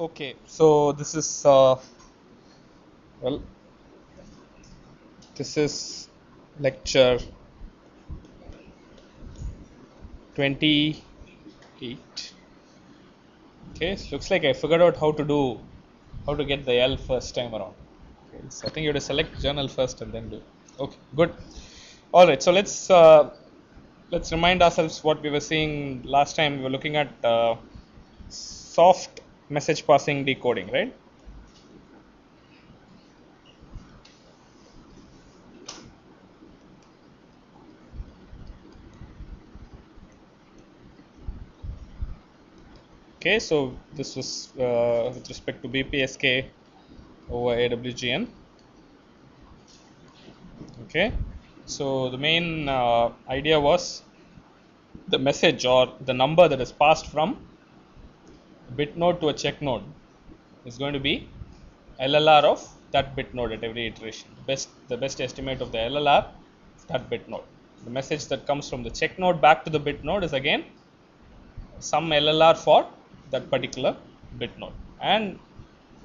Okay, so this is uh, well, this is lecture 28. Okay, so looks like I figured out how to do how to get the L first time around. Okay, so I think you have to select journal first and then do. Okay, good. All right, so let's uh, let's remind ourselves what we were seeing last time. We were looking at uh, soft message passing decoding, right? Okay, so this was uh, with respect to BPSK over AWGN. Okay, so the main uh, idea was the message or the number that is passed from bit node to a check node is going to be LLR of that bit node at every iteration. Best the best estimate of the LLR that bit node. The message that comes from the check node back to the bit node is again some LLR for that particular bit node. And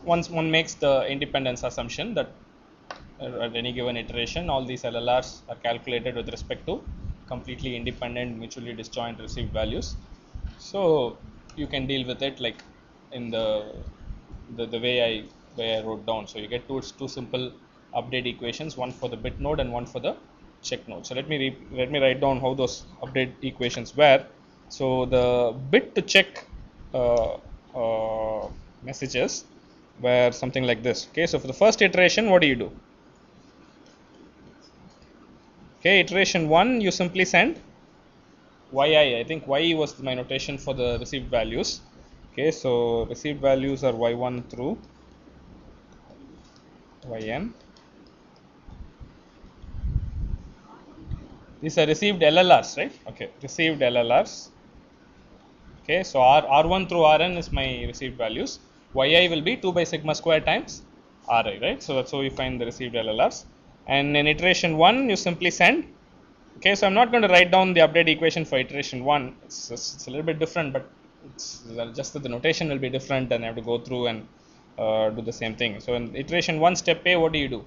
once one makes the independence assumption that uh, at any given iteration all these LLRs are calculated with respect to completely independent mutually disjoint received values. So you can deal with it like in the the, the way I way I wrote down. So you get two two simple update equations, one for the bit node and one for the check node. So let me re, let me write down how those update equations were. So the bit to check uh, uh, messages were something like this. Okay, so for the first iteration, what do you do? Okay, iteration one, you simply send yi. I think y was my notation for the received values. Okay, so received values are y1 through yn. These are received LLRs, right? Okay, received LLRs. Okay, so R, R1 through Rn is my received values. yi will be 2 by sigma square times Ri, right? So that's how you find the received LLRs. And in iteration 1, you simply send Okay, so I'm not going to write down the update equation for iteration 1. It's, it's, it's a little bit different, but it's just that the notation will be different and I have to go through and uh, do the same thing. So in iteration 1 step A, what do you do?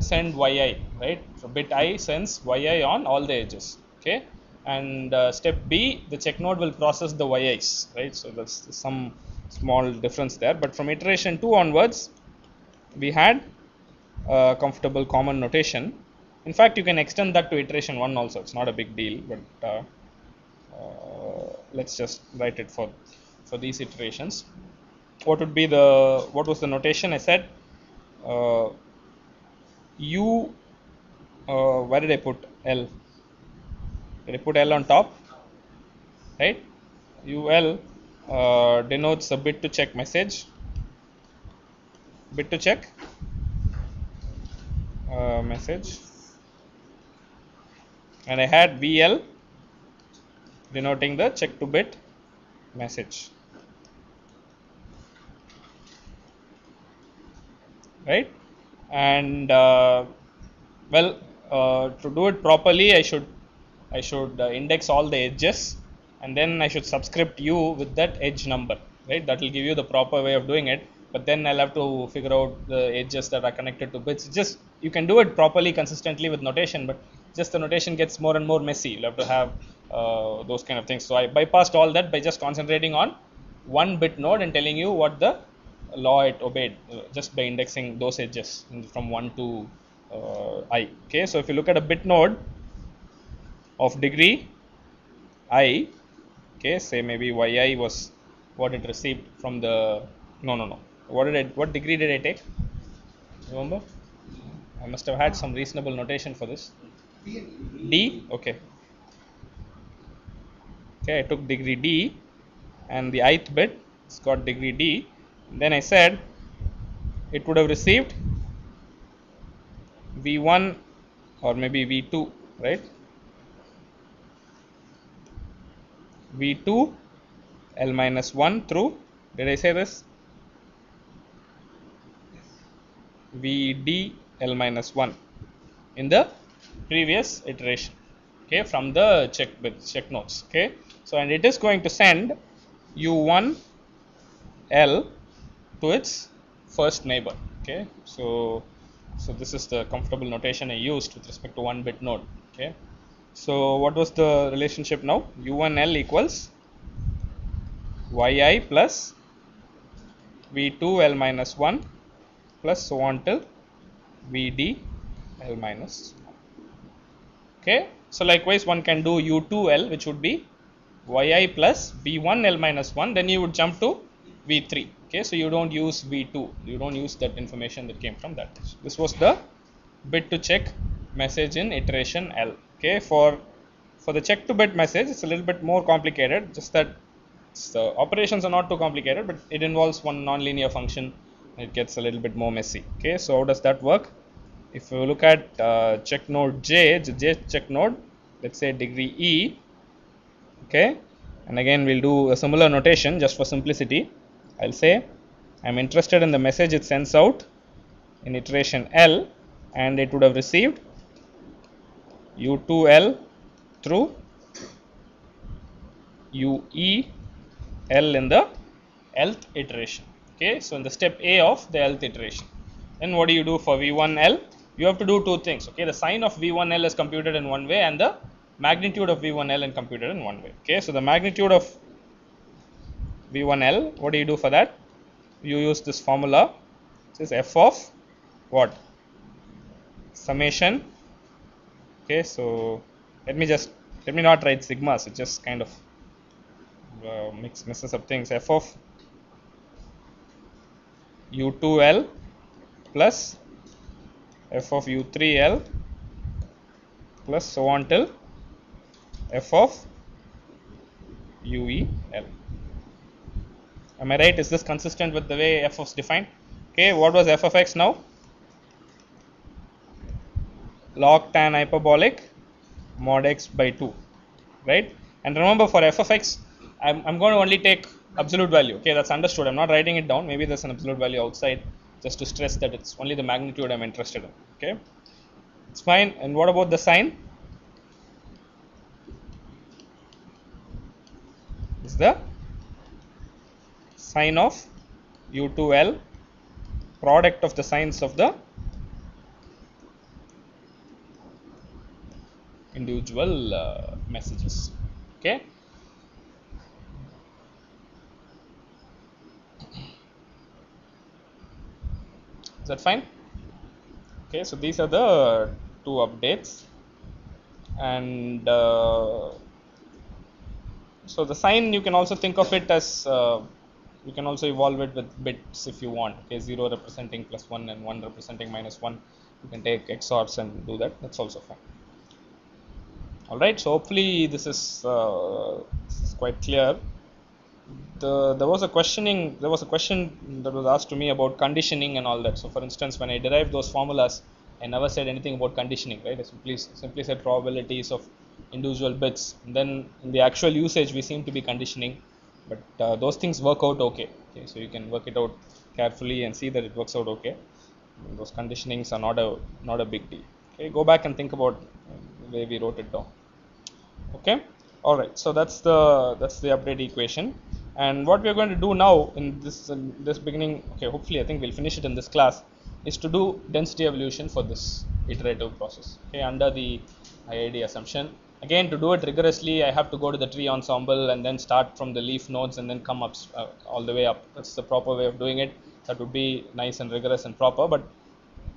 Send yi, right? So bit i sends yi on all the edges, okay? And uh, step B, the check node will process the yi's, right? So that's some small difference there. But from iteration 2 onwards, we had a comfortable common notation in fact you can extend that to iteration 1 also. It's not a big deal but uh, uh, let's just write it for for these iterations. What would be the what was the notation? I said uh, u uh, where did i put l? Did i put l on top? Right? Ul uh, denotes a bit to check message. Bit to check uh, message and I had VL denoting the check to bit message. Right? And uh, well uh, to do it properly I should I should uh, index all the edges and then I should subscript u with that edge number. Right? That will give you the proper way of doing it. But then I'll have to figure out the edges that are connected to bits. Just you can do it properly consistently with notation but just the notation gets more and more messy. You'll have to have uh, those kind of things. So I bypassed all that by just concentrating on one bit node and telling you what the law it obeyed uh, just by indexing those edges from 1 to uh, i. Okay so if you look at a bit node of degree i okay say maybe yi was what it received from the no no no. What did I what degree did I take? Remember? I must have had some reasonable notation for this D? Okay. Okay I took degree D and the ith bit it's got degree D. Then I said it would have received V1 or maybe V2 right? V2 L minus 1 through did I say this? VD L minus 1 in the previous iteration okay from the check check nodes okay so and it is going to send u1 L to its first neighbor. Okay, so so this is the comfortable notation I used with respect to one bit node. Okay, so what was the relationship now? U1L equals yi plus v2L minus 1 plus so on till vd L minus 1. Okay, so likewise one can do u2L which would be yi plus v1L minus 1 then you would jump to v3 okay? So you don't use v2 you don't use that information that came from that. This was the bit to check message in iteration l. Okay? For for the check to bit message it's a little bit more complicated. Just that the operations are not too complicated but it involves one nonlinear function. It gets a little bit more messy. Okay? So how does that work if you look at uh, check node j the j check node let's say degree e okay and again we'll do a similar notation just for simplicity I'll say I'm interested in the message it sends out in iteration L and it would have received U2L through UE L in the Lth iteration. Okay, so in the step A of the Lth iteration. Then what do you do for V1L? You have to do two things. Okay, the sign of V1L is computed in one way and the magnitude of V1L is computed in one way. Okay, so the magnitude of V1L, what do you do for that? You use this formula, this is f of what? Summation. Okay, so let me just, let me not write sigmas, it just kind of uh, mix, messes up things. f of u2L plus f of u3L plus so on till f of uel. Am I right? Is this consistent with the way f was defined? Okay, what was f of x now? log tan hyperbolic mod x by 2, right? And remember for f of x, I'm, I'm going to only take absolute value. Okay, that's understood. I'm not writing it down. Maybe there's an absolute value outside just to stress that it's only the magnitude I'm interested in. Okay, it's fine. And what about the sign? Is the sign of u2l product of the signs of the individual uh, messages okay that fine? Okay so these are the two updates. And uh, so the sign you can also think of it as uh, you can also evolve it with bits if you want. Okay 0 representing plus 1 and 1 representing minus 1 you can take XORs and do that. That's also fine. All right so hopefully this is, uh, this is quite clear the there was a questioning there was a question that was asked to me about conditioning and all that. So for instance when i derived those formulas i never said anything about conditioning right? I simply simply said probabilities of individual bits. And then in the actual usage we seem to be conditioning but uh, those things work out okay okay? So you can work it out carefully and see that it works out okay. Those conditionings are not a not a big deal okay? Go back and think about the way we wrote it down okay? All right so that's the that's the update equation and what we're going to do now in this in this beginning okay hopefully i think we'll finish it in this class is to do density evolution for this iterative process okay under the iid assumption. Again to do it rigorously i have to go to the tree ensemble and then start from the leaf nodes and then come up uh, all the way up. That's the proper way of doing it. That would be nice and rigorous and proper but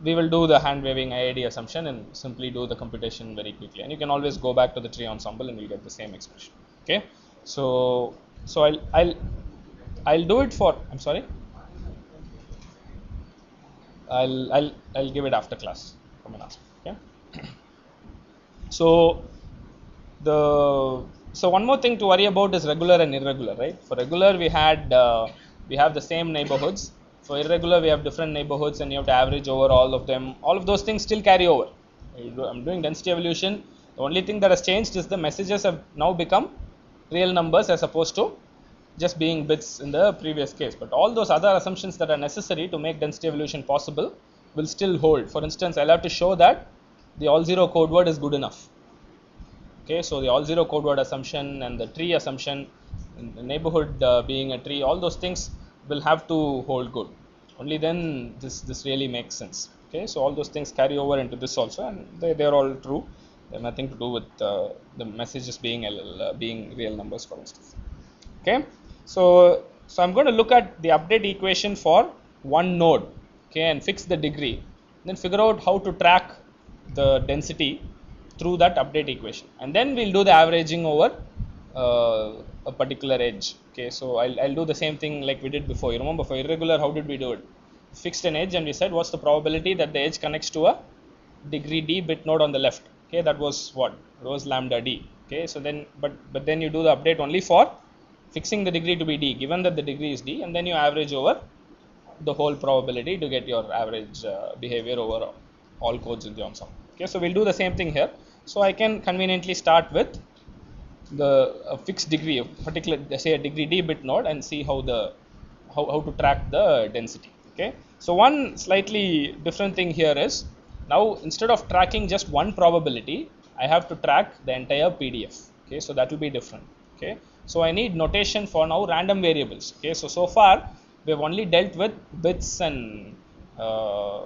we will do the hand waving IID assumption and simply do the computation very quickly. And you can always go back to the tree ensemble and you will get the same expression okay? So so I'll I'll I'll do it for I'm sorry? I'll I'll I'll give it after class. And ask okay? So the so one more thing to worry about is regular and irregular right? For regular we had uh, we have the same neighborhoods. For irregular we have different neighborhoods and you have to average over all of them. All of those things still carry over. I'm doing density evolution. The only thing that has changed is the messages have now become real numbers as opposed to just being bits in the previous case but all those other assumptions that are necessary to make density evolution possible will still hold for instance i'll have to show that the all zero code word is good enough okay so the all zero code word assumption and the tree assumption the neighborhood uh, being a tree all those things will have to hold good. Only then this this really makes sense. Okay, so all those things carry over into this also, and they they are all true. Have nothing to do with uh, the messages being LL, uh, being real numbers, for instance. Okay, so so I'm going to look at the update equation for one node. Okay, and fix the degree. Then figure out how to track the density through that update equation, and then we'll do the averaging over uh, a particular edge. Okay, so I'll, I'll do the same thing like we did before. You remember for irregular, how did we do it? Fixed an edge and we said what's the probability that the edge connects to a degree d bit node on the left. Okay, that was what? Was lambda d. Okay, so then but but then you do the update only for fixing the degree to be d, given that the degree is d, and then you average over the whole probability to get your average uh, behavior over all codes in the ensemble. Okay, so we'll do the same thing here. So I can conveniently start with the a fixed degree of particular say a degree d bit node and see how the how, how to track the density okay so one slightly different thing here is now instead of tracking just one probability i have to track the entire pdf okay so that will be different. Okay so i need notation for now random variables. Okay so so far we have only dealt with bits and uh,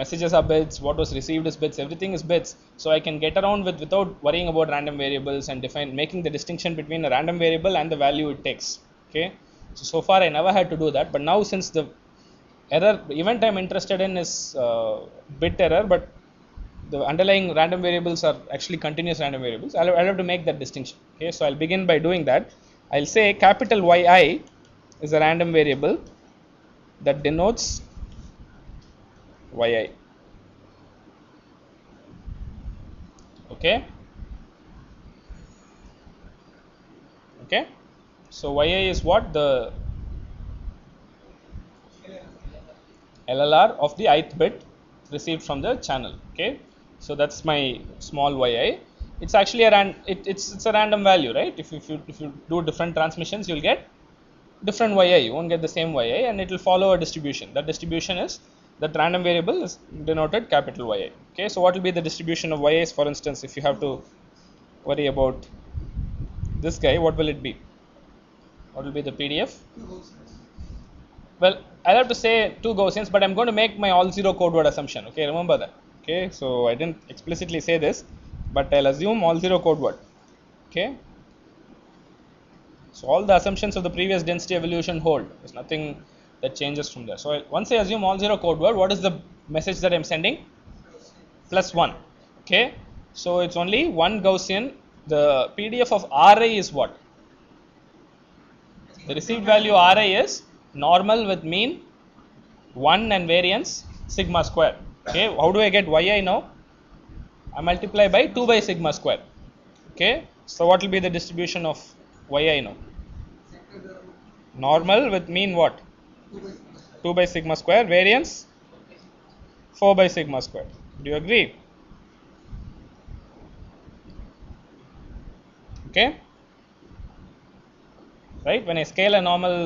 messages are bits what was received is bits everything is bits. So i can get around with without worrying about random variables and define making the distinction between a random variable and the value it takes. Okay so so far i never had to do that but now since the error event i'm interested in is uh, bit error but the underlying random variables are actually continuous random variables. I'll, I'll have to make that distinction. Okay so i'll begin by doing that. I'll say capital yi is a random variable that denotes yi okay? Okay? So yi is what? The llr of the ith bit received from the channel okay? So that's my small yi it's actually a ran it, it's it's a random value right? If, if you if you do different transmissions you'll get different yi you won't get the same yi and it will follow a distribution. That distribution is that random variable is denoted capital yi okay? So what will be the distribution of yi's for instance if you have to worry about this guy what will it be? What will be the pdf well i'll have to say two gaussians but i'm going to make my all zero code word assumption. Okay remember that. Okay so i didn't explicitly say this but i'll assume all zero code word. Okay? So all the assumptions of the previous density evolution hold. There's nothing that changes from there. So once i assume all zero code word what is the message that i'm sending? Plus 1 okay? So it's only one gaussian the pdf of ri is what? The received value ri is normal with mean 1 and variance sigma square. Okay how do i get yi now? I multiply by 2 by sigma square. Okay so what will be the distribution of yi now? Normal with mean what? 2 by sigma square variance 4 by sigma square. Do you agree? Okay right? When i scale a normal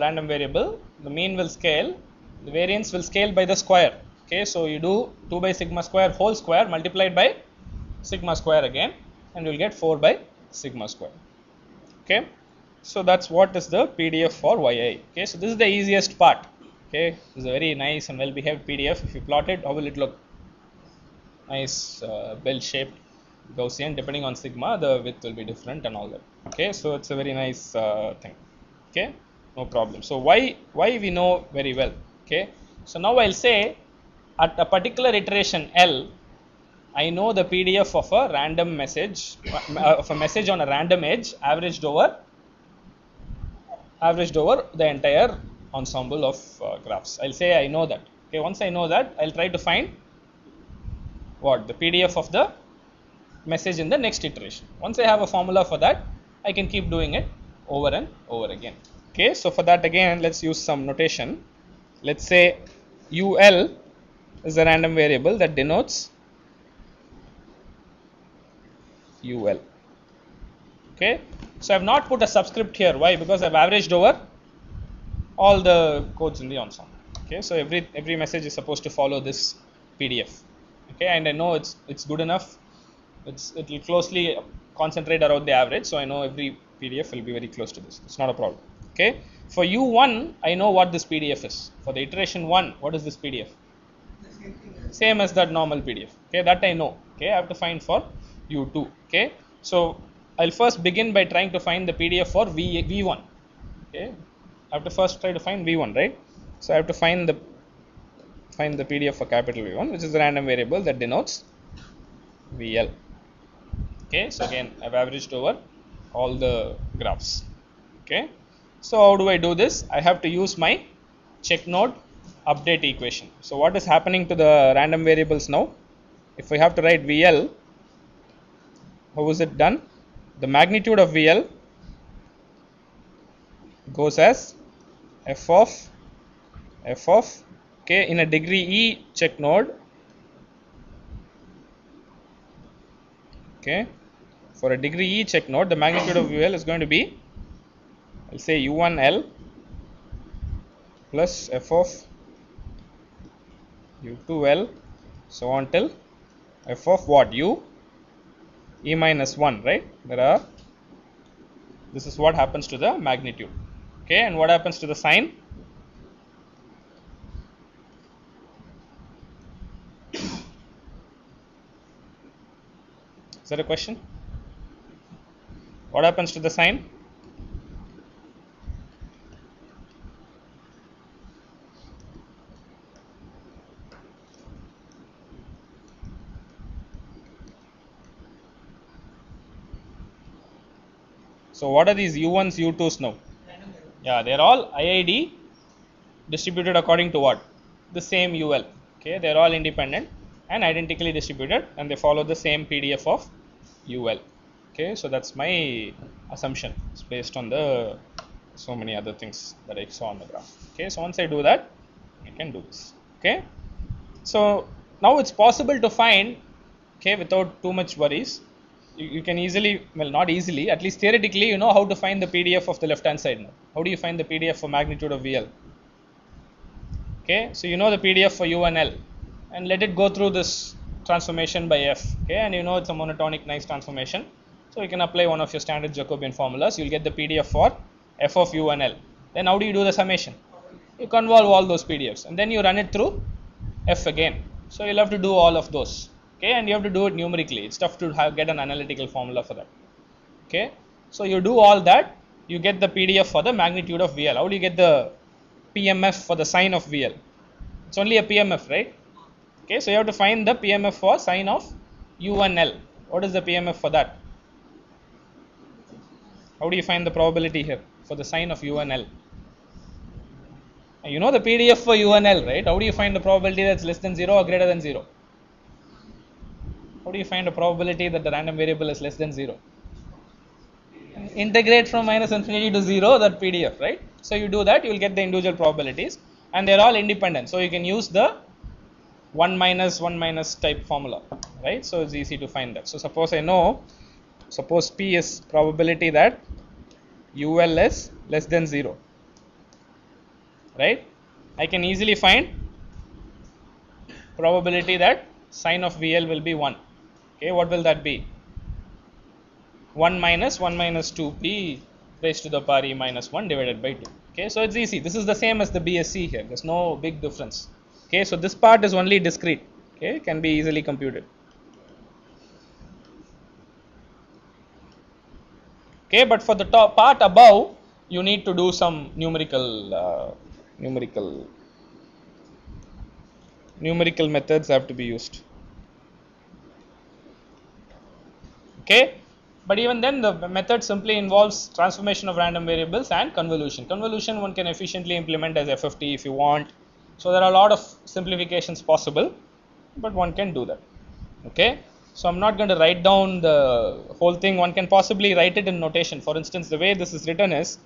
random variable the mean will scale. The variance will scale by the square. Okay? So you do 2 by sigma square whole square multiplied by sigma square again and you'll get 4 by sigma square. Okay? So that's what is the pdf for yi okay? So this is the easiest part. Okay? This is a very nice and well behaved pdf if you plot it how will it look? Nice uh, bell shaped gaussian depending on sigma the width will be different and all that. Okay so it's a very nice uh, thing. Okay no problem. So why why we know very well? Okay so now i'll say at a particular iteration l i know the pdf of a random message uh, of a message on a random edge averaged over averaged over the entire ensemble of uh, graphs. I'll say i know that. Okay once i know that i'll try to find what? The pdf of the message in the next iteration. Once i have a formula for that i can keep doing it over and over again. Okay so for that again let's use some notation. Let's say ul is a random variable that denotes ul okay so i have not put a subscript here. Why? Because i've averaged over all the codes in the ensemble. Okay so every every message is supposed to follow this pdf okay and i know it's it's good enough it's it will closely concentrate around the average so i know every pdf will be very close to this it's not a problem okay For u1, I know what this PDF is. For the iteration 1, what is this PDF? Same as that normal PDF. Okay, that I know. Okay, I have to find for u2. Okay, so I'll first begin by trying to find the PDF for v, v1. Okay, I have to first try to find v1, right? So I have to find the find the PDF for capital V1, which is the random variable that denotes VL. Okay, so again, I've averaged over all the graphs. Okay, so how do I do this? I have to use my check node update equation. So what is happening to the random variables now? If I have to write VL, how is it done? The magnitude of VL goes as f of f of okay in a degree E check node okay. For a degree E check node the magnitude of UL is going to be I'll say U1L plus f of U2L so on till f of what? U? E minus 1 right? There are this is what happens to the magnitude. Okay and what happens to the sign Is that a question? What happens to the sign? So what are these U1s, U2s now? Yeah, they're all IID distributed according to what? The same UL. Okay, they're all independent and identically distributed and they follow the same PDF of UL. Okay, so that's my assumption. It's based on the so many other things that I saw on the graph. Okay, so once I do that, I can do this. Okay, so now it's possible to find, okay, without too much worries. You, you can easily, well, not easily, at least theoretically, you know how to find the PDF of the left hand side now. How do you find the PDF for magnitude of VL? Okay, so you know the PDF for U and L and let it go through this transformation by f okay? And you know it's a monotonic nice transformation. So you can apply one of your standard jacobian formulas. You'll get the pdf for f of u and l. Then how do you do the summation? You convolve all those pdfs and then you run it through f again. So you'll have to do all of those okay? And you have to do it numerically. It's tough to have, get an analytical formula for that okay? So you do all that. You get the pdf for the magnitude of vl how do you get the pmf for the sign of vl it's only a pmf right Okay, so you have to find the PMF for sign of U1L. What is the PMF for that? How do you find the probability here for the sign of U1L? You know the PDF for U1L, right? How do you find the probability that's less than 0 or greater than 0? How do you find a probability that the random variable is less than 0? Integrate from minus infinity to 0 that PDF, right? So you do that, you will get the individual probabilities and they're all independent. So you can use the 1 minus 1 minus type formula right? So it's easy to find that. So suppose i know suppose p is probability that ul is less than 0 right? I can easily find probability that sign of vl will be 1 okay? What will that be? 1 minus 1 minus 2p raised to the power e minus 1 divided by 2 okay? So it's easy. This is the same as the bsc here. There's no big difference okay so this part is only discrete. Okay can be easily computed. Okay but for the top part above you need to do some numerical uh, numerical numerical methods have to be used. Okay but even then the method simply involves transformation of random variables and convolution. Convolution one can efficiently implement as fft if you want so there are a lot of simplifications possible but one can do that. Okay? So i'm not going to write down the whole thing. One can possibly write it in notation. For instance the way this is written is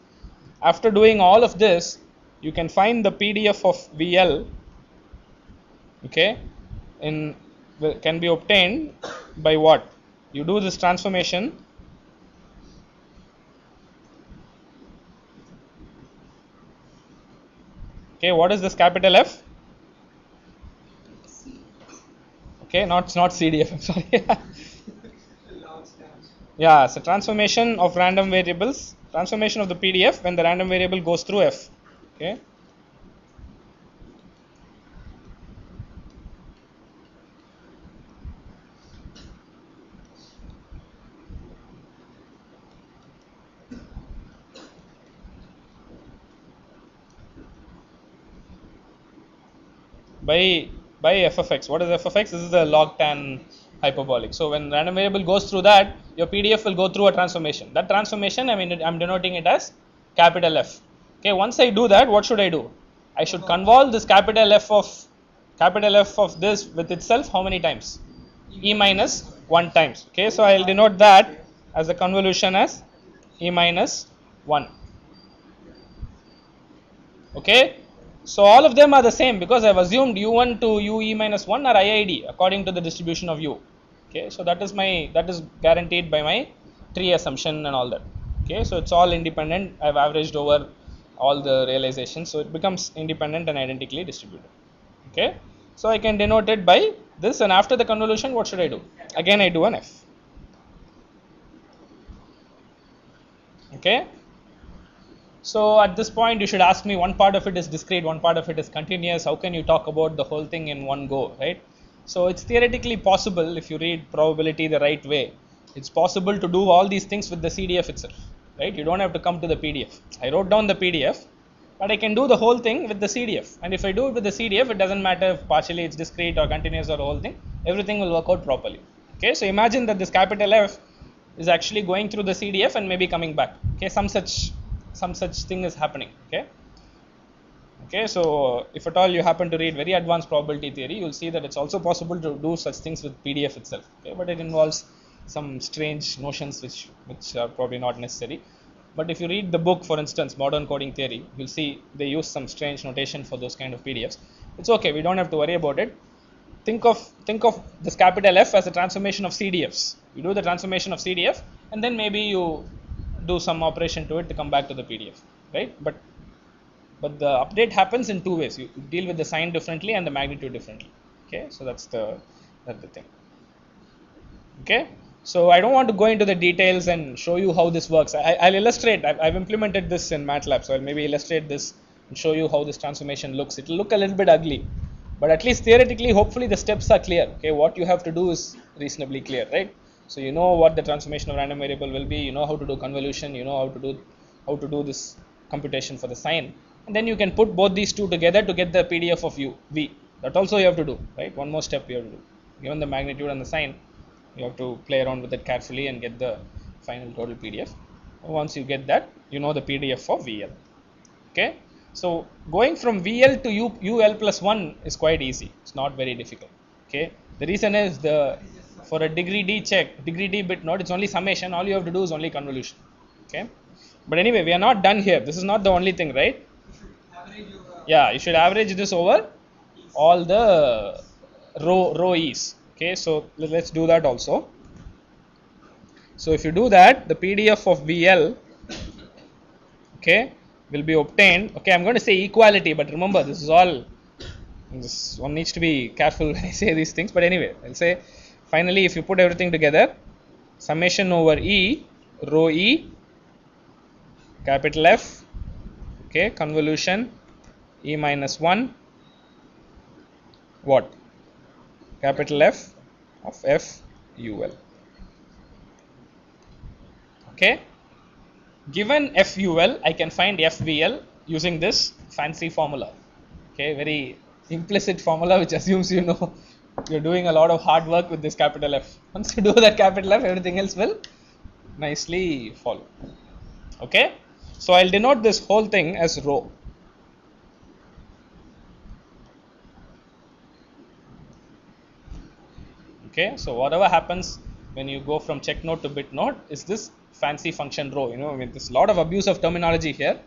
after doing all of this you can find the pdf of vl okay in can be obtained by what? You do this transformation okay what is this capital f okay not it's not cdf i'm sorry yeah it's a transformation of random variables transformation of the PDF when the random variable goes through f. Okay. By by f of x. What is f of x? This is the log tan hyperbolic. So when random variable goes through that, your PDF will go through a transformation. That transformation, I mean, I'm denoting it as capital F. Okay, once I do that, what should I do? I should convolve this capital F of capital F of this with itself how many times? E minus 1 times. Okay, so I'll denote that as the convolution as E minus 1. Okay, so all of them are the same because I've assumed u1 to ue minus 1 are IID according to the distribution of u. Okay, so that is my that is guaranteed by my tree assumption and all that. Okay, so it's all independent. I've averaged over all the realizations, so it becomes independent and identically distributed. Okay, so I can denote it by this, and after the convolution, what should I do? Again, I do an f. Okay, so at this point, you should ask me one part of it is discrete, one part of it is continuous. How can you talk about the whole thing in one go, right? So it's theoretically possible if you read probability the right way. It's possible to do all these things with the CDF itself, right? You don't have to come to the PDF. I wrote down the PDF, but I can do the whole thing with the CDF. And if I do it with the CDF, it doesn't matter if partially it's discrete or continuous or the whole thing. Everything will work out properly. Okay, so imagine that this capital F is actually going through the CDF and maybe coming back. Okay, some such some such thing is happening okay? Okay so if at all you happen to read very advanced probability theory you'll see that it's also possible to do such things with pdf itself okay? But it involves some strange notions which which are probably not necessary. But if you read the book for instance modern coding theory you'll see they use some strange notation for those kind of pdfs it's okay we don't have to worry about it. Think of think of this capital f as a transformation of cdfs you do the transformation of cdf and then maybe you do some operation to it to come back to the PDF, right? But but the update happens in two ways. You deal with the sign differently and the magnitude differently. Okay, so that's the that's the thing. Okay, so I don't want to go into the details and show you how this works. I, will illustrate. I've, I've, implemented this in MATLAB, so I'll maybe illustrate this and show you how this transformation looks. It will look a little bit ugly, but at least theoretically, hopefully, the steps are clear. Okay, what you have to do is reasonably clear, right? So you know what the transformation of random variable will be. You know how to do convolution. You know how to do how to do this computation for the sign, and then you can put both these two together to get the PDF of u v. That also you have to do, right? One more step you have to do. Given the magnitude and the sign, you have to play around with it carefully and get the final total PDF. Once you get that, you know the PDF for VL. Okay. So going from VL to U, UL plus 1 is quite easy. It's not very difficult. Okay. The reason is the for a degree D check, degree D bit node, it's only summation. All you have to do is only convolution. Okay. But anyway, we are not done here. This is not the only thing, right? Yeah, you should average this over all the rho rho e's. Okay, so let's do that also. So if you do that, the PDF of VL, okay, will be obtained. Okay, I'm going to say equality, but remember this is all. This one needs to be careful when I say these things. But anyway, I'll say finally if you put everything together summation over e rho e capital F okay convolution e minus 1 what? Capital F of F UL okay? Given FUL I can find FVL using this fancy formula. Okay very implicit formula which assumes you know you're doing a lot of hard work with this capital F. Once you do that capital F, everything else will nicely follow. Okay, so I'll denote this whole thing as rho. Okay, so whatever happens when you go from check node to bit node is this fancy function rho. You know, I mean, there's a lot of abuse of terminology here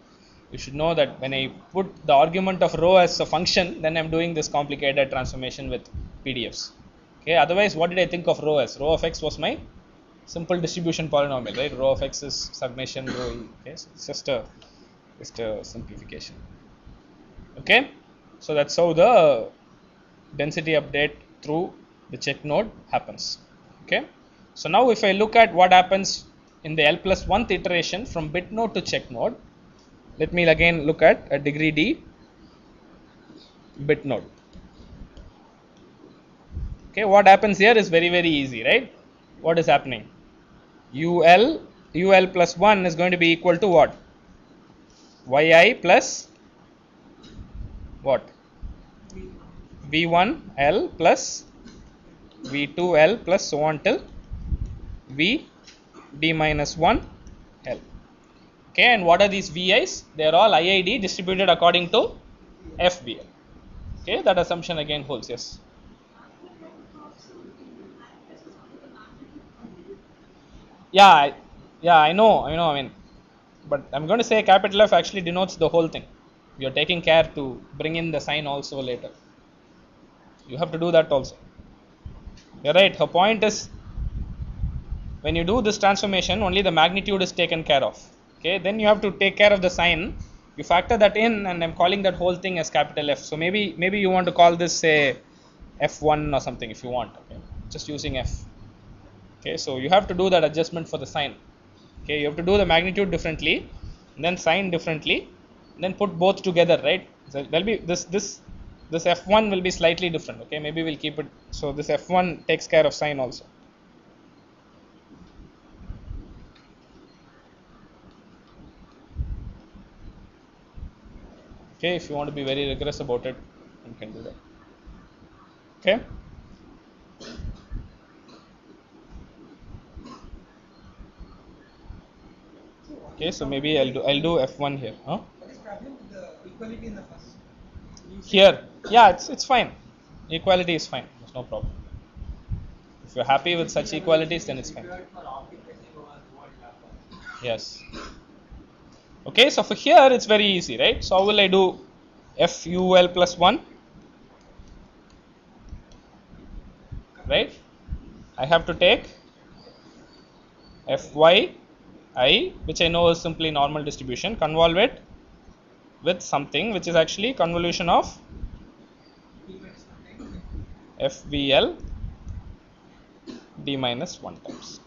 you should know that when I put the argument of rho as a function, then I'm doing this complicated transformation with PDFs. Okay, otherwise, what did I think of rho as? Rho of x was my simple distribution polynomial, right? Rho of x is summation rho e. Okay, so it's just a just a simplification. Okay, so that's how the density update through the check node happens. Okay, so now if I look at what happens in the L plus 1th iteration from bit node to check node. Let me again look at a degree D bit node. Okay, what happens here is very very easy, right? What is happening? UL UL plus 1 is going to be equal to what? YI plus what? V1L plus V2L plus so on till V D minus 1 L. Okay, and what are these VIs? They are all IID distributed according to FVL. Okay, that assumption again holds. Yes. Yeah, I- yeah, I know, I know. I mean, but I'm going to say capital F actually denotes the whole thing. You're taking care to bring in the sign also later. You have to do that also. You're right. Her point is when you do this transformation, only the magnitude is taken care of. Okay, then you have to take care of the sign. You factor that in, and I'm calling that whole thing as capital F. So maybe maybe you want to call this say F1 or something if you want. Okay, just using F. Okay, so you have to do that adjustment for the sign. Okay, you have to do the magnitude differently, then sign differently, then put both together, right? So there'll be this this this F1 will be slightly different. Okay, maybe we'll keep it. So this F1 takes care of sign also. Okay, if you want to be very rigorous about it, you can do that. Okay. Okay, so maybe I'll do I'll do F1 here. Huh? Here, yeah, it's it's fine. Equality is fine. There's no problem. If you're happy with such equalities, then it's fine. Yes. Okay, so for here it's very easy, right? So how will I do FUL plus 1? Right? I have to take FY I, which I know is simply normal distribution, convolve it with something which is actually convolution of FVL d minus 1 times.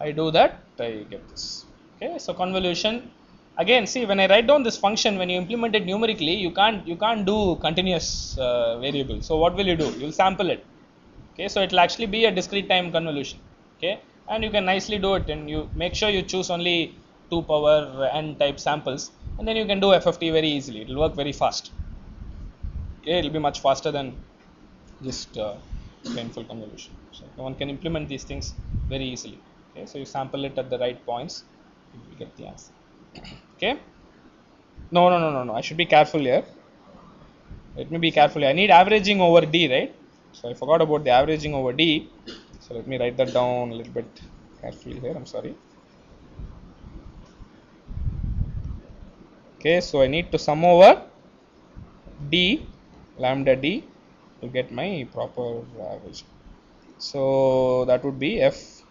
I do that, I get this. Okay, so convolution. Again, see when I write down this function, when you implement it numerically, you can't you can't do continuous uh, variable. So what will you do? You'll sample it. Okay, so it will actually be a discrete time convolution. Okay, and you can nicely do it, and you make sure you choose only two power n type samples, and then you can do FFT very easily. It will work very fast. Okay, it will be much faster than just uh, painful convolution. So one can implement these things very easily. Okay, so you sample it at the right points, you will get the answer. okay. No, no, no, no, no. I should be careful here. Let me be careful. Here. I need averaging over D, right? So I forgot about the averaging over D. So let me write that down a little bit carefully here. I'm sorry. Okay, so I need to sum over D lambda D to get my proper uh, average. So that would be F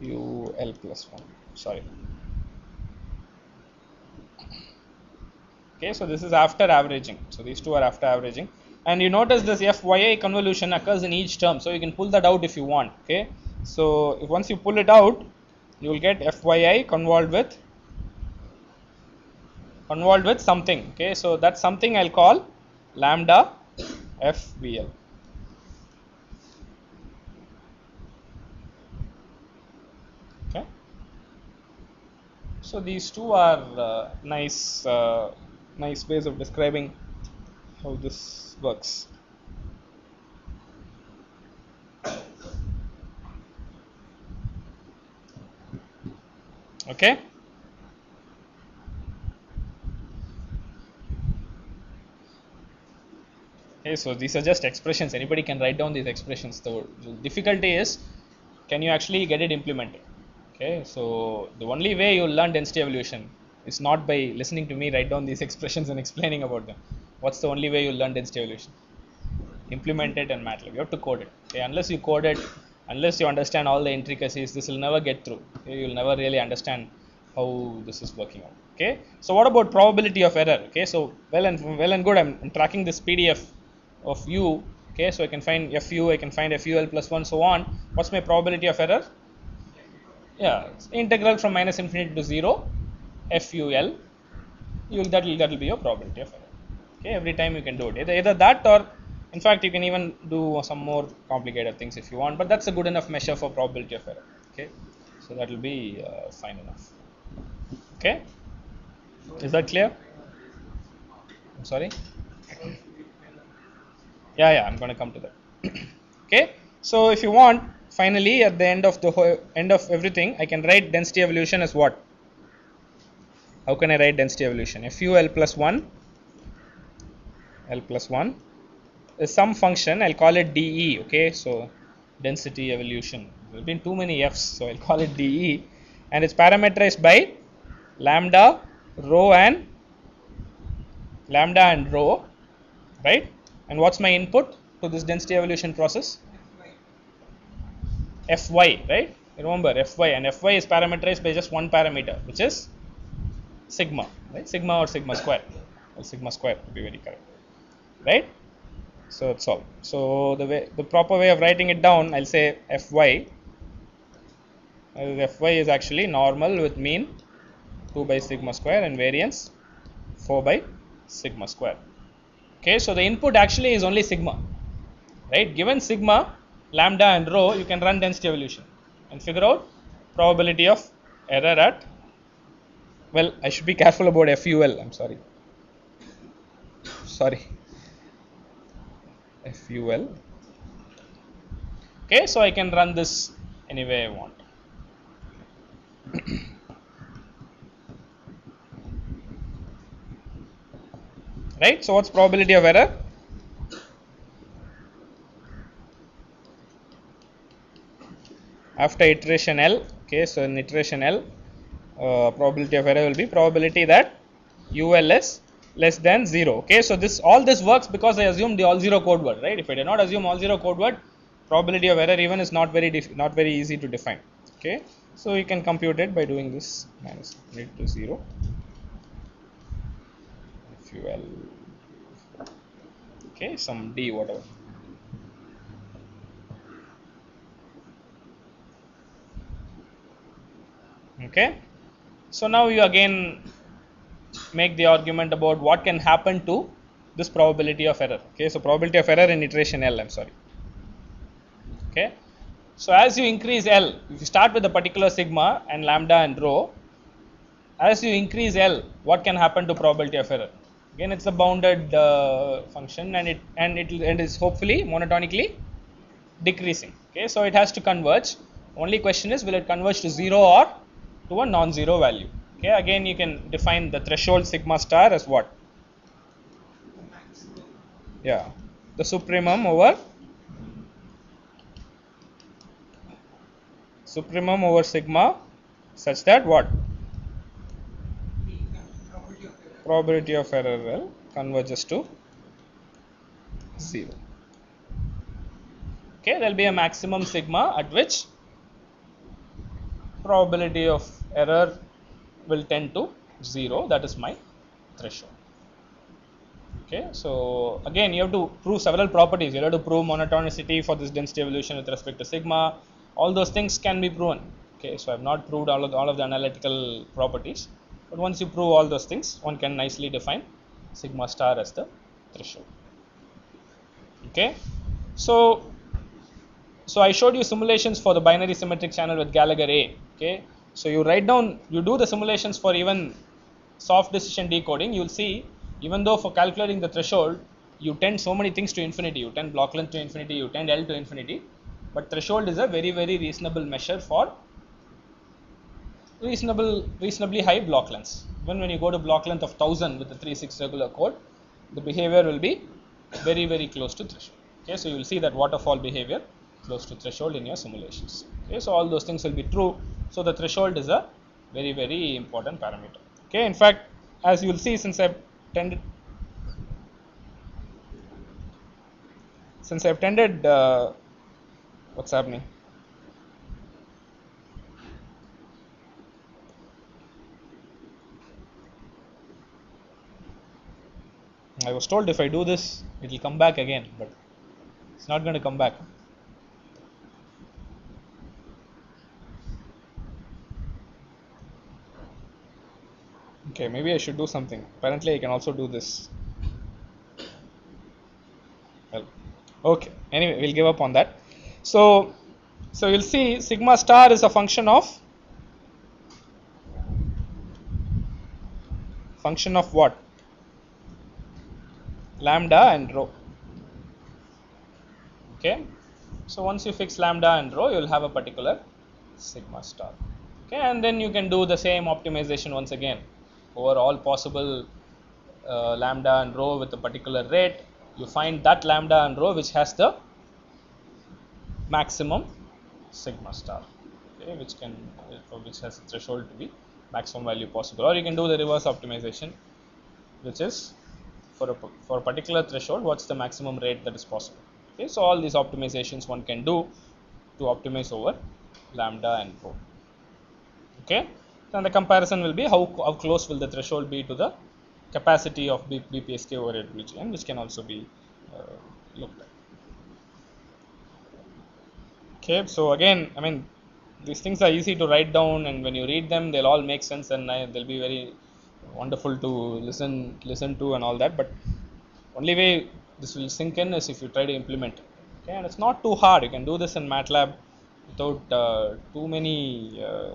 U L plus 1. Sorry. Okay, so this is after averaging. So these two are after averaging. And you notice this FYI convolution occurs in each term. So you can pull that out if you want. Okay. So if once you pull it out, you will get FYI convolved with convolved with something. Okay. So that something I'll call lambda FVL. Okay. So these two are uh, nice, uh, nice ways of describing how this works. Okay. Okay, so these are just expressions. Anybody can write down these expressions. The, the difficulty is, can you actually get it implemented? Okay, so the only way you learn density evolution is not by listening to me write down these expressions and explaining about them. What's the only way you learn density evolution? Implement it in MATLAB. You have to code it. Okay, unless you code it, unless you understand all the intricacies, this will never get through. Okay, you'll never really understand how this is working out. Okay, so what about probability of error? Okay, so well and well and good. I'm, I'm tracking this PDF of u. Okay, so I can find fu, I can find ful plus one, so on. What's my probability of error? yeah integral from minus infinity to 0 ful that will that will be your probability of error okay every time you can do it. Either, either that or in fact you can even do some more complicated things if you want but that's a good enough measure for probability of error. Okay? So that will be uh, fine enough. Okay? Is that clear? I'm sorry? Yeah yeah i'm going to come to that. Okay? So if you want finally at the end of the whole end of everything i can write density evolution as what? How can i write density evolution? Ful plus 1 l plus 1 is some function i'll call it de okay? So density evolution. There have been too many f's so i'll call it de and it's parameterized by lambda rho and lambda and rho right? And what's my input to this density evolution process? Fy right? Remember fy. And fy is parameterized by just one parameter which is sigma right? Sigma or sigma square. Or sigma square to be very correct right? So that's all. So the way the proper way of writing it down i'll say fy fy is actually normal with mean 2 by sigma square and variance 4 by sigma square. Okay so the input actually is only sigma right? Given sigma lambda and rho you can run density evolution and figure out probability of error at well i should be careful about ful i'm sorry. Sorry ful okay so i can run this any way i want. Right so what's probability of error? After iteration l okay so in iteration l uh, probability of error will be probability that ul is less than 0 okay so this all this works because i assumed the all zero code word right? If i did not assume all zero code word probability of error even is not very not very easy to define. Okay so you can compute it by doing this minus it to 0 fuel okay some d whatever. Okay so now you again make the argument about what can happen to this probability of error. Okay so probability of error in iteration l i'm sorry. Okay so as you increase l if you start with a particular sigma and lambda and rho as you increase l what can happen to probability of error? Again it's a bounded uh, function and it and it and is hopefully monotonically decreasing. Okay so it has to converge. Only question is will it converge to 0 or to a non-zero value okay again you can define the threshold sigma star as what? Yeah the supremum over supremum over sigma such that what? Probability of error well converges to 0 okay there will be a maximum sigma at which? Probability of error will tend to 0 that is my threshold. Okay so again you have to prove several properties. You have to prove monotonicity for this density evolution with respect to sigma. All those things can be proven. Okay so i have not proved all of the, all of the analytical properties. But once you prove all those things one can nicely define sigma star as the threshold. Okay so so i showed you simulations for the binary symmetric channel with Gallager a. Okay so you write down you do the simulations for even soft decision decoding. You'll see even though for calculating the threshold you tend so many things to infinity. You tend block length to infinity you tend l to infinity. But threshold is a very very reasonable measure for reasonable reasonably high block lengths. Even when you go to block length of 1000 with the 36 regular code the behavior will be very very close to threshold. Okay so you will see that waterfall behavior close to threshold in your simulations. Okay so all those things will be true so the threshold is a very very important parameter okay in fact as you will see since i've tended since i've tended uh, what's happening I was told if I do this, it will come back again, but it's not going to come back. Okay, maybe I should do something. Apparently, I can also do this. Well, okay. Anyway, we'll give up on that. So, so you'll see sigma star is a function of function of what? Lambda and rho. Okay. So once you fix lambda and rho, you'll have a particular sigma star. Okay, and then you can do the same optimization once again over all possible uh, lambda and rho with a particular rate. You find that lambda and rho which has the maximum sigma star, okay, which can uh, which has a threshold to be maximum value possible. Or you can do the reverse optimization, which is for a for a particular threshold, what's the maximum rate that is possible. Okay, so all these optimizations one can do to optimize over lambda and rho. Okay, and the comparison will be how, how close will the threshold be to the capacity of BPSK over AWGN, which can also be uh, looked at. Okay, so again, I mean, these things are easy to write down, and when you read them, they'll all make sense, and uh, they'll be very wonderful to listen listen to and all that. But only way this will sink in is if you try to implement it. Okay, and it's not too hard. You can do this in MATLAB without uh, too many uh,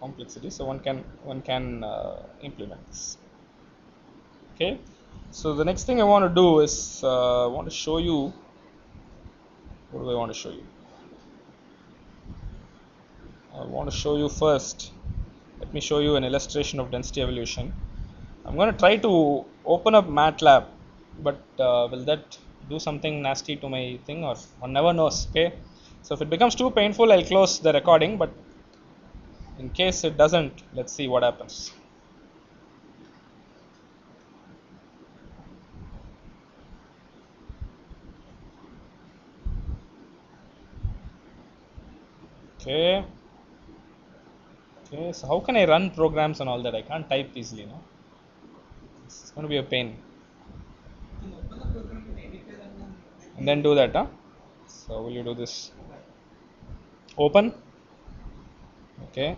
complexities. So one can one can uh, implement this. Okay. So the next thing I want to do is uh, I want to show you. What do I want to show you? I want to show you first. Let me show you an illustration of density evolution. I'm going to try to open up MATLAB, but uh, will that do something nasty to my thing or one never knows. Okay. So if it becomes too painful, I'll close the recording. But in case it doesn't, let's see what happens. Okay. Okay, so how can I run programs and all that? I can't type easily, no? It's going to be a pain. And then do that, huh? So will you do this? Open. Okay.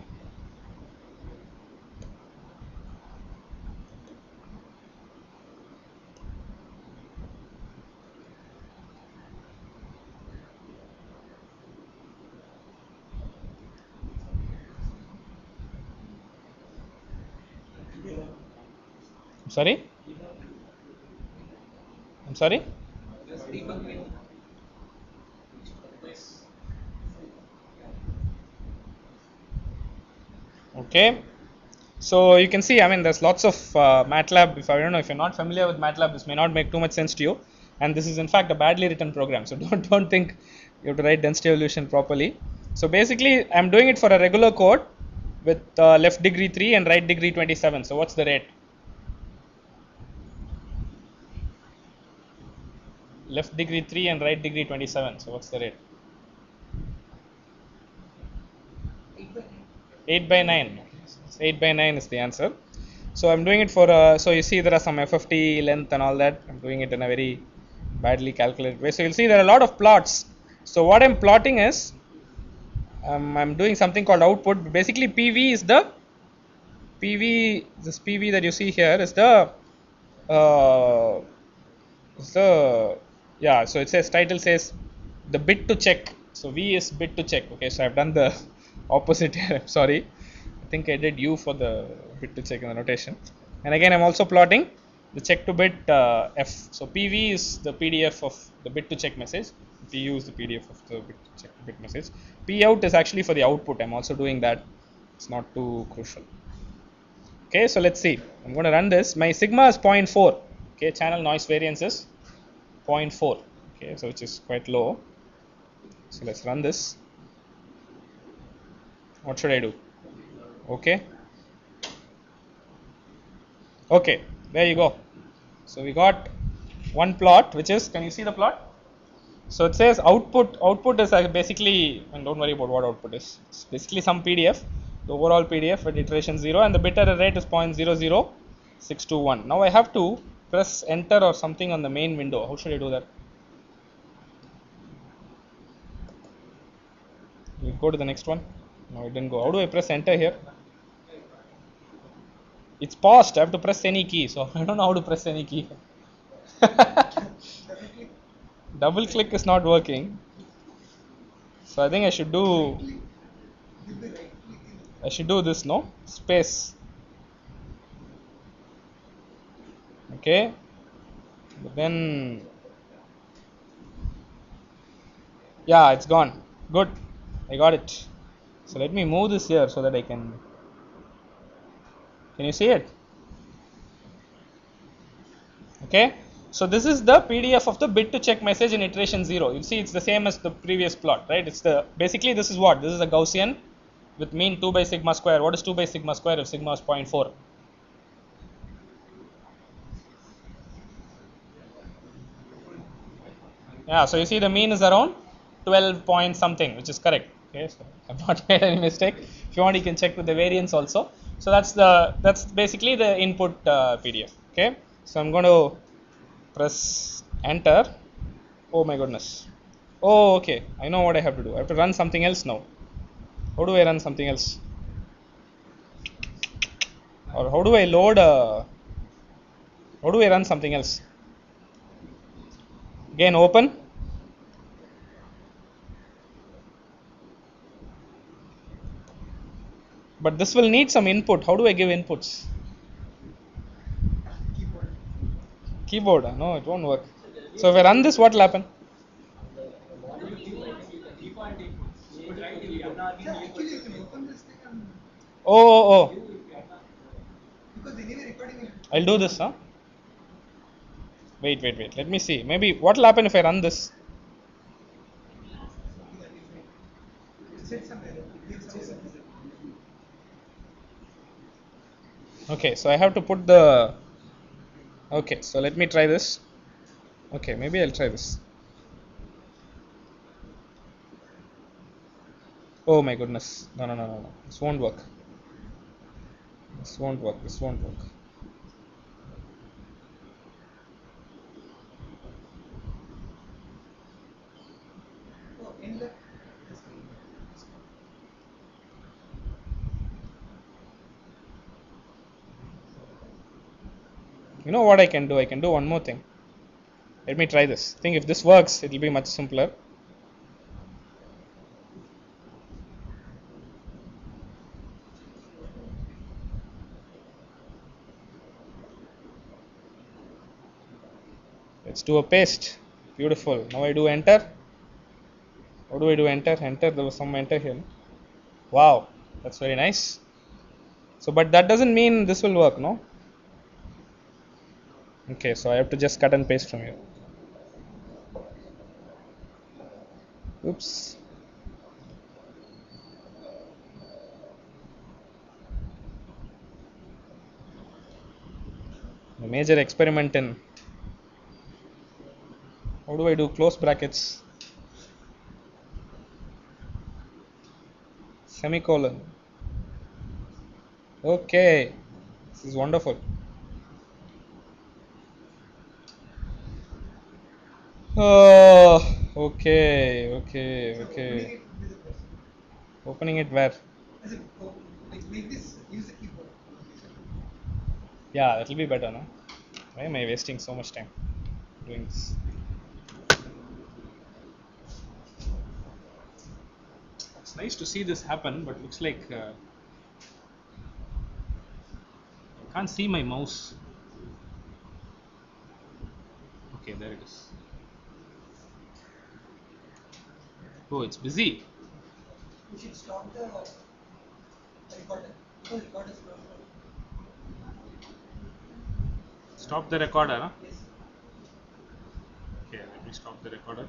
I'm sorry? I'm sorry? just debug it. Okay. So you can see i mean there's lots of uh, matlab. If i don't know if you're not familiar with matlab this may not make too much sense to you. And this is in fact a badly written program. So don't don't think you have to write density evolution properly. So basically i'm doing it for a regular code with uh, left degree 3 and right degree 27 so what's the rate? Left degree 3 and right degree 27 so what's the rate? Eight by nine. 8 by 9 So 8 by 9 is the answer. So i'm doing it for uh, so you see there are some fft length and all that. I'm doing it in a very badly calculated way. So you'll see there are a lot of plots. So what i'm plotting is um, i'm doing something called output. Basically pv is the pv this pv that you see here is the uh, the yeah so it says title says the bit to check. So v is bit to check. Okay so i've done the opposite here. I'm sorry think i did u for the bit to check in the notation. And again i'm also plotting the check to bit uh, f. So pv is the pdf of the bit to check message. Pu is the pdf of the bit to check bit message. P out is actually for the output. I'm also doing that. It's not too crucial. Okay so let's see. I'm going to run this. My sigma is 0.4 okay channel noise variance is 0.4 okay so which is quite low. So let's run this. What should i do okay? Okay there you go. So we got one plot which is can you see the plot? So it says output output is uh, basically and don't worry about what output is. It's basically some pdf the overall pdf at iteration 0 and the bit error rate is 0.00621 now i have to press enter or something on the main window. How should i do that? You go to the next one. No it didn't go. How do i press enter here it's paused. I have to press any key, so I don't know how to press any key. Double click is not working. So I think I should do I should do this no space. Okay. But then yeah, it's gone. Good. I got it. So let me move this here so that I can Can you see it? Okay. So this is the PDF of the bit to check message in iteration 0. You see it's the same as the previous plot, right? It's the basically this is what? This is a Gaussian with mean 2 by sigma square. What is 2 by sigma square if sigma is 0.4? Yeah, so you see the mean is around 12 point something, which is correct. Okay, so I've not made any mistake. If you want, you can check with the variance also. So that's the that's basically the input uh, PDF. Okay, so I'm going to press enter. Oh my goodness. Oh, okay. I know what I have to do. I have to run something else now. How do I run something else? Or how do I load a? How do I run something else? Again, open. But this will need some input. How do I give inputs? keyboard. Keyboard. uh, No, it won't work. So if I run this, what will happen? Oh, oh, oh. I'll do this, huh? Wait, wait, wait. Let me see. Maybe what will happen if I run this? be that different. It said somewhere. It gives some service. Okay, so I have to put the. Okay, so let me try this. Okay, maybe I'll try this. Oh my goodness. No, no, no, no, no. This won't work. This won't work. This won't work. Oh, in the this one. You know what I can do? I can do one more thing. Let me try this. Think if this works, it will be much simpler. Let's do a paste. Beautiful. Now I do enter. How do I do enter? Enter. There was some enter here. Wow, that's very nice. So, but that doesn't mean this will work, no? Okay, so I have to just cut and paste from here. Oops. A major experiment in how do I do close brackets? Semicolon. Okay, this is wonderful. Oh, okay, okay, okay. opening it where? Like this. Yeah, that'll be better, no? Why am I wasting so much time doing this? It's nice to see this happen, but looks like uh, I can't see my mouse. Okay, there it is. Oh, it's busy. We should stop the recorder. Because recorder is Stop the recorder. Huh? Yes. Okay, let me stop the recorder.